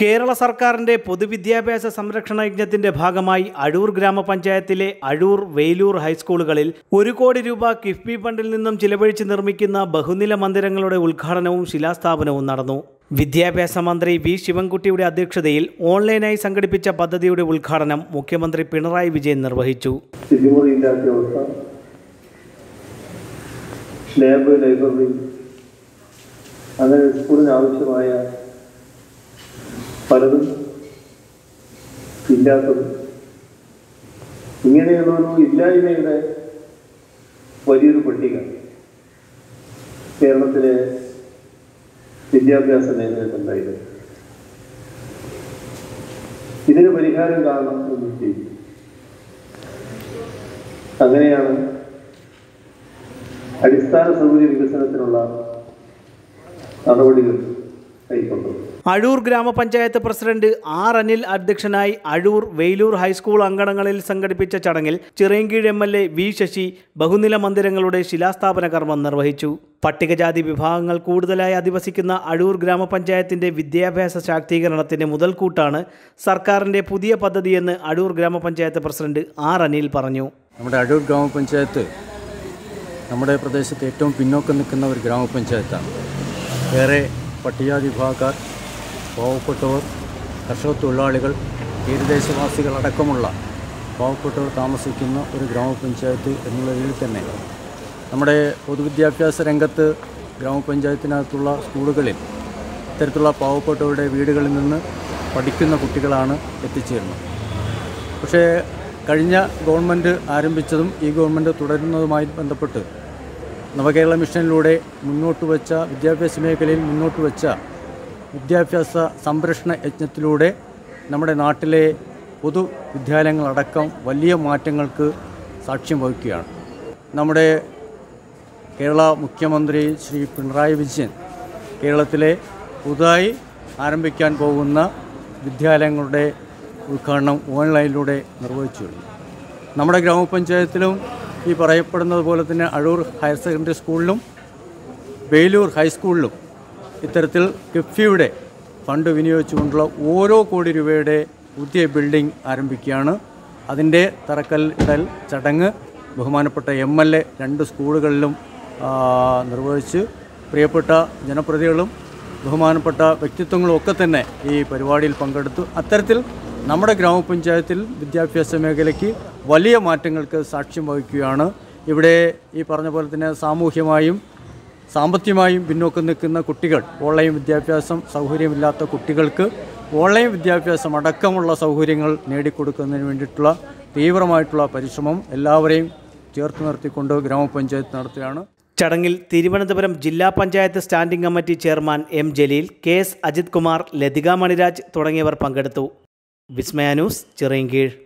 കേരള സർക്കാരിന്റെ പൊതുവിദ്യാഭ്യാസ സംരക്ഷണ യജ്ഞത്തിന്റെ ഭാഗമായി അഴൂർ ഗ്രാമപഞ്ചായത്തിലെ അഴൂർ വേലൂർ ഹൈസ്കൂളുകളിൽ ഒരു കോടി രൂപ കിഫ്ബി ഫണ്ടിൽ നിന്നും ചിലവഴിച്ച് നിർമ്മിക്കുന്ന ബഹുനില മന്ദിരങ്ങളുടെ ഉദ്ഘാടനവും ശിലാസ്ഥാപനവും നടന്നു. വിദ്യാഭ്യാസ മന്ത്രി വി ശിവൻകുട്ടിയുടെ അധ്യക്ഷതയിൽ ഓൺലൈനായി സംഘടിപ്പിച്ച പദ്ധതിയുടെ ഉദ്ഘാടനം മുഖ്യമന്ത്രി പിണറായി വിജയൻ നിർവഹിച്ചു. അങ്ങനെ സ്കൂളിന് ആവശ്യമായ പലതും ഇല്ലാത്തത്. ഇങ്ങനെയുള്ള ഒരു ഇല്ലായ്മയുടെ വലിയൊരു പട്ടിക കേരളത്തിലെ വിദ്യാഭ്യാസ മേഖലയിലുണ്ടായിരുന്നു ഇതിന് പരിഹാരം കാണണം എന്ന് ചെയ്തു അങ്ങനെയാണ് അടിസ്ഥാന സൗകര്യ വികസനത്തിനുള്ള നടപടികൾ കൈക്കൊണ്ടത്. അഴൂർ ഗ്രാമപഞ്ചായത്ത് പ്രസിഡന്റ് ആർ അനിൽ അധ്യക്ഷനായി അഴൂർ വെയിലൂർ ഹൈസ്കൂൾ അങ്കണങ്ങളിൽ സംഘടിപ്പിച്ച ചടങ്ങിൽ Chirayinkeezhu M L A V Sasi ബഹുനില മന്ദിരങ്ങളുടെ ശിലാസ്ഥാപന കർമ്മം നിർവഹിച്ചു. പട്ടികജാതി വിഭാഗങ്ങൾ കൂടുതലായി അധിവസിക്കുന്ന അഴൂർ ഗ്രാമപഞ്ചായത്തിന്റെ വിദ്യാഭ്യാസ ശാക്തീകരണത്തിന്റെ മുതൽക്കൂട്ടാണ് സർക്കാരിന്റെ പുതിയ പദ്ധതിയെന്ന് അഴൂർ ഗ്രാമപഞ്ചായത്ത് പ്രസിഡന്റ് ആർ അനിൽ പറഞ്ഞു. നമ്മുടെ അഴൂർ ഗ്രാമപഞ്ചായത്ത് നമ്മുടെ പ്രദേശത്ത് ഏറ്റവും പിന്നോക്കം നിൽക്കുന്ന ഒരു ഗ്രാമപഞ്ചായത്താണ്. ഏറെ പട്ടികജാതി വിഭാഗക്കാർ പാവപ്പെട്ടവർ കർഷക തൊഴിലാളികൾ തീരദേശവാസികളടക്കമുള്ള പാവപ്പെട്ടവർ താമസിക്കുന്ന ഒരു ഗ്രാമപഞ്ചായത്ത് എന്നുള്ള രീതിയിൽ തന്നെ. നമ്മുടെ പൊതുവിദ്യാഭ്യാസ രംഗത്ത് ഗ്രാമപഞ്ചായത്തിനകത്തുള്ള സ്കൂളുകളിൽ ഇത്തരത്തിലുള്ള പാവപ്പെട്ടവരുടെ വീടുകളിൽ നിന്ന് പഠിക്കുന്ന കുട്ടികളാണ് എത്തിച്ചേരുന്നത് പക്ഷേ കഴിഞ്ഞ ഗവൺമെന്റ് ആരംഭിച്ചതും ഈ ഗവൺമെന്റ് തുടരുന്നതുമായി ബന്ധപ്പെട്ട് നവകേരള മിഷനിലൂടെ മുന്നോട്ട് വെച്ച വിദ്യാഭ്യാസ മേഖലയിൽ മുന്നോട്ട് വച്ച വിദ്യാഭ്യാസ സംരക്ഷണ യജ്ഞത്തിലൂടെ നമ്മുടെ നാട്ടിലെ പൊതുവിദ്യാലയങ്ങളടക്കം വലിയ മാറ്റങ്ങൾക്ക് സാക്ഷ്യം വഹിക്കുകയാണ്. നമ്മുടെ കേരള മുഖ്യമന്ത്രി ശ്രീ പിണറായി വിജയൻ കേരളത്തിലെ പുതുതായി ആരംഭിക്കാൻ പോകുന്ന വിദ്യാലയങ്ങളുടെ ഉദ്ഘാടനം ഓൺലൈനിലൂടെ നിർവഹിച്ചു കഴിഞ്ഞു നമ്മുടെ ഗ്രാമപഞ്ചായത്തിലും ഈ പറയപ്പെടുന്നത് പോലെ തന്നെ അഴൂർ ഹയർ സെക്കൻഡറി സ്കൂളിലും ബേലൂർ ഹൈസ്കൂളിലും ഇത്തരത്തിൽ കിഫ്ബിയുടെ ഫണ്ട് വിനിയോഗിച്ചുകൊണ്ടുള്ള ഓരോ കോടി രൂപയുടെ പുതിയ ബിൽഡിംഗ് ആരംഭിക്കുകയാണ്. അതിന്റെ തറക്കല്ലിടൽ ചടങ്ങ് ബഹുമാനപ്പെട്ട എം എൽ എ രണ്ട് സ്കൂളുകളിലും നിർവഹിച്ച് പ്രിയപ്പെട്ട ജനപ്രതികളും ബഹുമാനപ്പെട്ട വ്യക്തിത്വങ്ങളും ഒക്കെ തന്നെ ഈ പരിപാടിയിൽ പങ്കെടുത്തു. അത്തരത്തിൽ നമ്മുടെ ഗ്രാമപഞ്ചായത്തിൽ വിദ്യാഭ്യാസ മേഖലയ്ക്ക് വലിയ മാറ്റങ്ങൾക്ക് സാക്ഷ്യം വഹിക്കുകയാണ്. ഇവിടെ ഈ പറഞ്ഞ പോലെ തന്നെ സാമൂഹ്യമായും സാമ്പത്തികമായും പിന്നോക്കം നിൽക്കുന്ന കുട്ടികൾ ഓൺലൈൻ വിദ്യാഭ്യാസം സൗകര്യമില്ലാത്ത കുട്ടികൾക്ക് ഓൺലൈൻ വിദ്യാഭ്യാസം അടക്കമുള്ള സൗകര്യങ്ങൾ നേടിക്കൊടുക്കുന്നതിന് വേണ്ടിയിട്ടുള്ള തീവ്രമായിട്ടുള്ള പരിശ്രമം എല്ലാവരെയും ചേർത്ത് നിർത്തിക്കൊണ്ട് ഗ്രാമപഞ്ചായത്ത് നടത്തുകയാണ്. ചടങ്ങിൽ തിരുവനന്തപുരം ജില്ലാ panchayat standing committee chairman M Jaleel K S Ajith Kumar Lathika Maniraj തുടങ്ങിയവർ പങ്കെടുത്തു. വിസ്മയ ന്യൂസ് ചിറയൻകീഴ്.